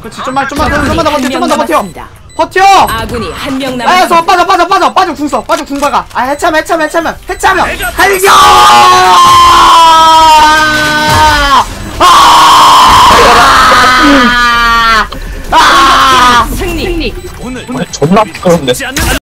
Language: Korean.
그렇지 좀만 좀만 더 좀만 더 버텨 좀만 더 버텨 버텨 아군이 한명 아, 남았습니다. 빠져 빠져 빠져 빠져 궁서 빠져 궁박아 아 해참 해참 해참 해참면 달려 아! 아! 승리. 오늘 존나 부끄럽네.